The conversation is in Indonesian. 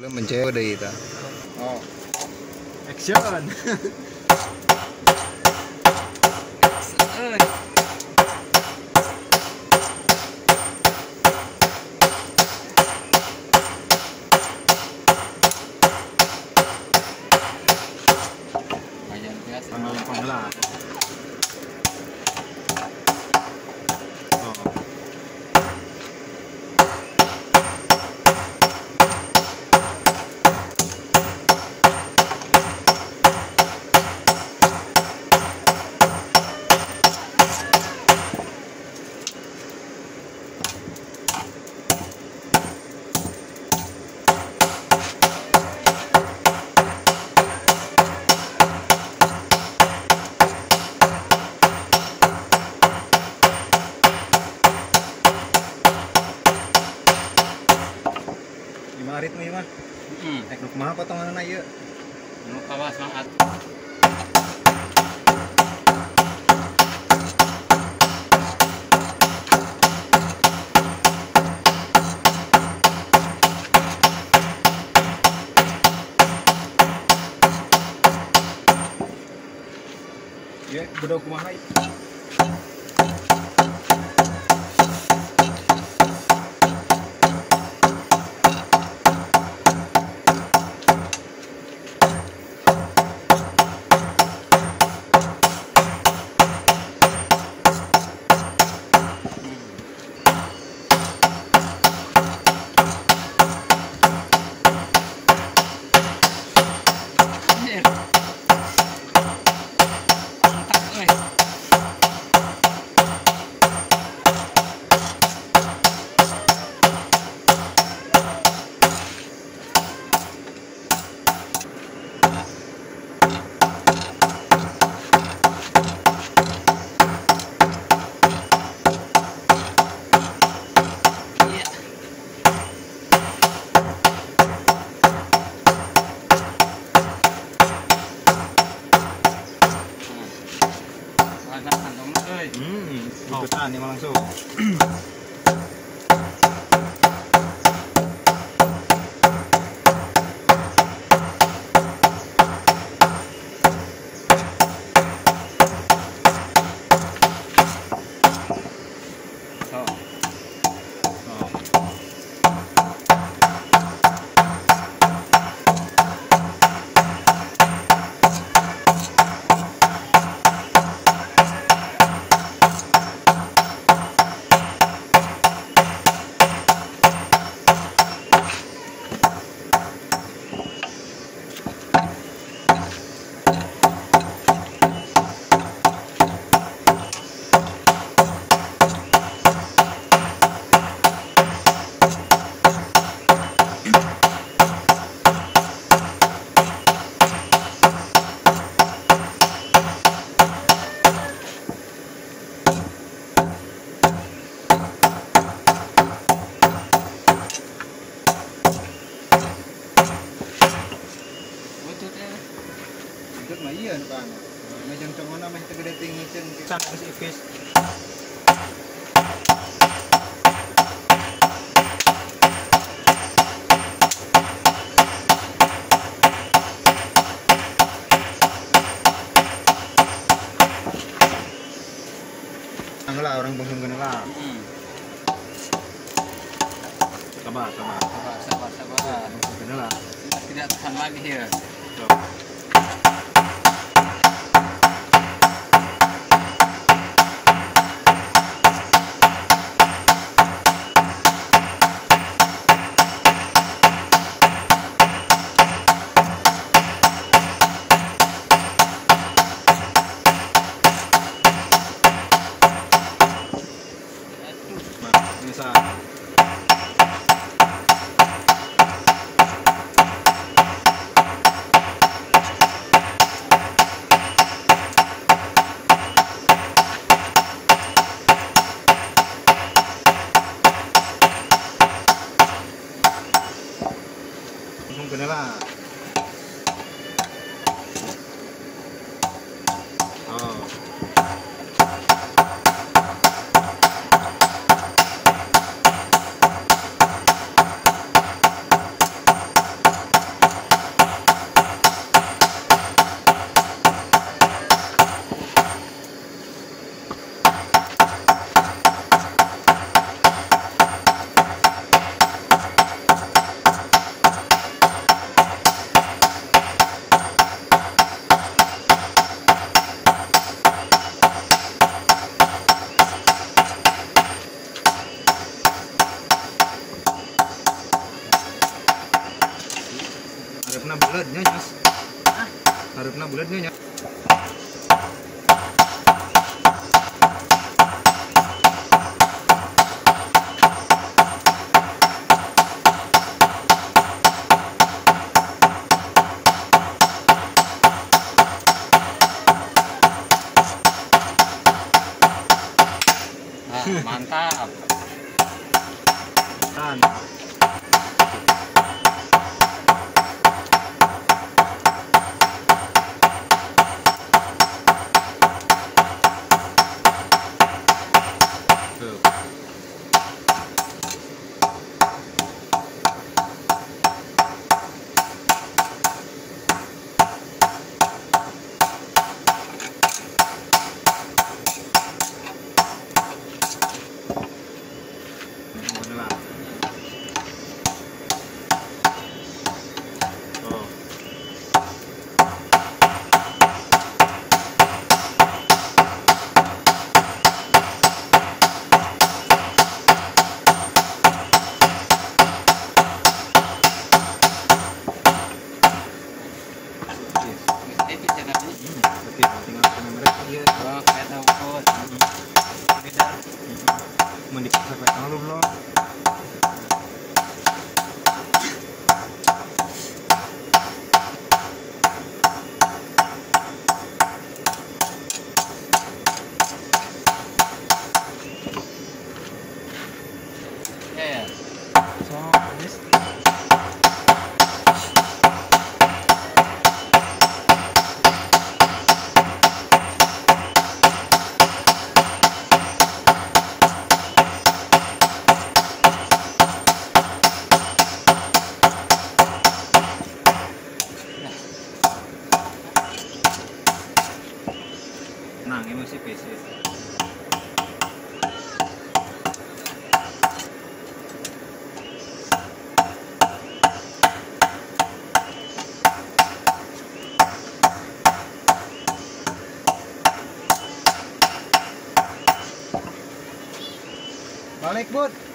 Belum mencari deh kita. Oh. Action. Lumayan biasa. Tanggal 18. tambah semangat iya nu kan. Mejan congona mah teu gede tinggi can geus ipis. Anglah orang bungkung kena lah. Sabar, sabar. Sabar, sabar, sabar. Kena lah. Tidak tahan lagi ya. Tuh. Mike Wood.